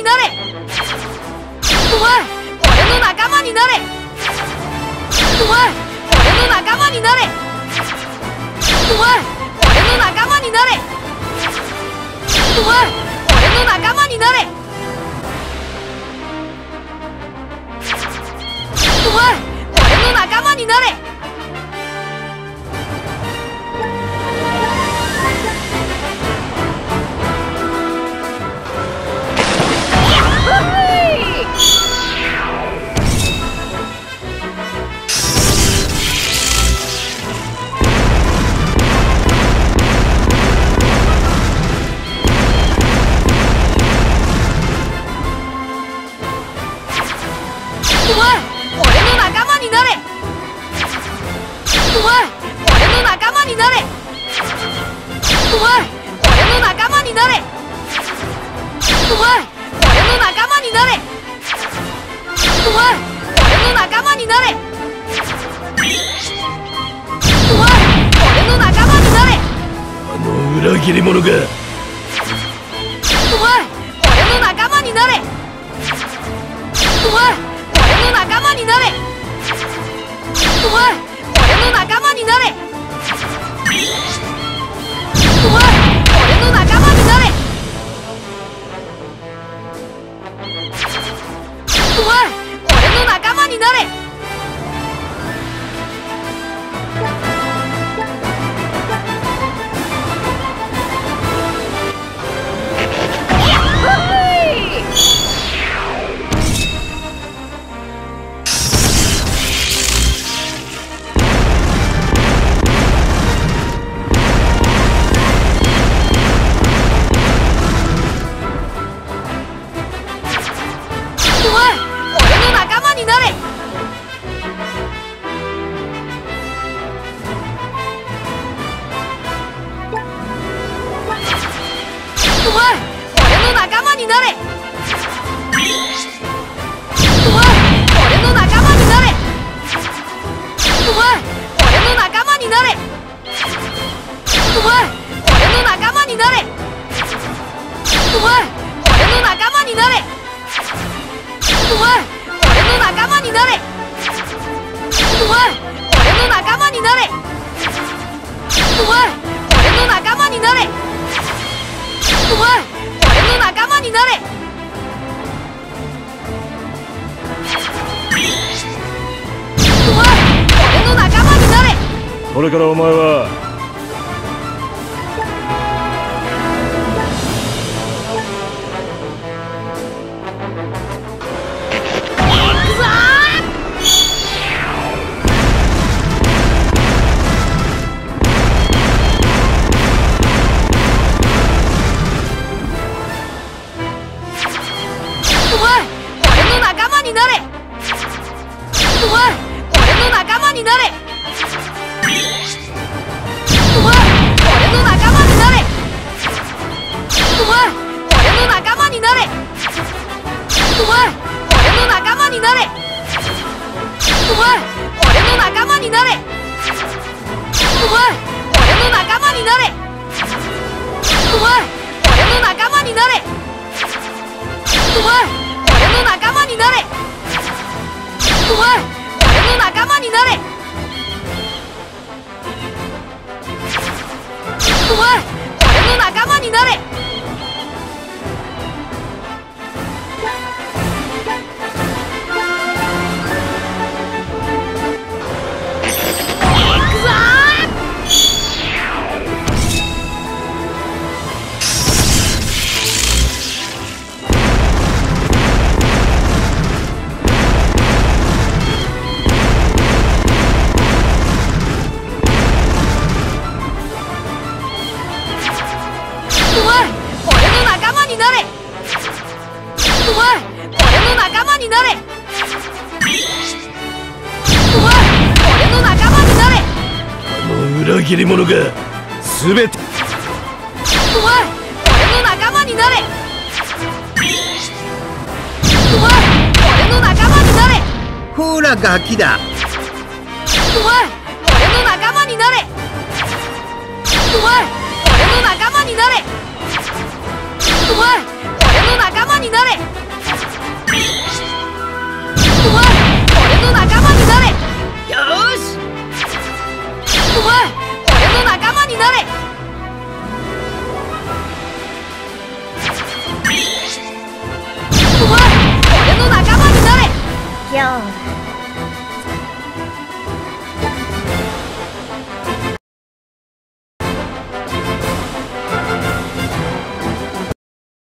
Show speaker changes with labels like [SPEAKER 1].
[SPEAKER 1] になれ。お前俺の仲間になれ。お前俺の仲間になれ。お前間になれ。お前俺の仲間になれ。お前俺の仲間になれ。お前俺の仲間になれ。お前俺の仲間になれ。お前俺の仲間になれ。
[SPEAKER 2] あの裏切り者が
[SPEAKER 1] になれ。お前俺の仲間になれ。お前俺の仲間になれ。お前俺の仲間になれ。お前俺の仲間になれ。お前俺の仲間になれ。お前俺の仲間になれ。お前俺の仲間になれ。お前仲間になれ。お前俺の仲間になれ。
[SPEAKER 2] これからお前は
[SPEAKER 1] 間になれ。お前俺の仲間になれ。お前俺の仲間になれ。お前俺の仲間になれ。お前俺の仲間になれ。お前俺の仲間になれ。お前俺の仲間になれ。お前俺の仲間になれ。お前仲間になれ。お前俺の仲間になれ。仲間になれ。おい俺の仲間になれ。この
[SPEAKER 2] 裏切り者が全て。
[SPEAKER 1] お前俺の仲間になれ。お前俺の仲間になれ。ほらガキだ。お前俺の仲間になれ。
[SPEAKER 3] 哎